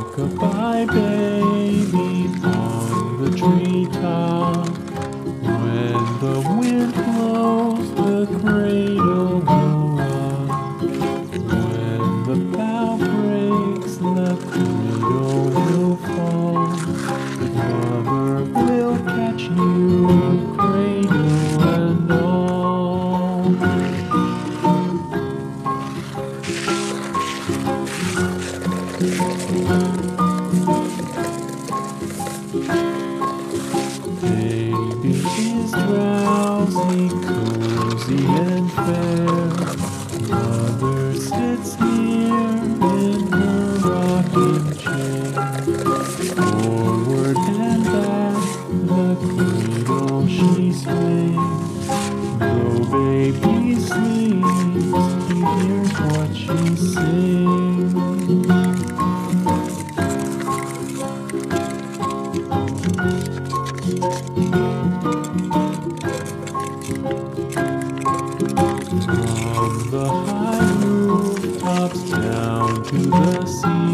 Rock-a-bye baby on the treetop. When the wind blows, the cradle will rock. When the bough Baby is drowsy, cozy and fair. Mother sits near in her rocking chair. Forward and back, the cradle she swings. Though baby sleeps, he hears what she sings. to the sea.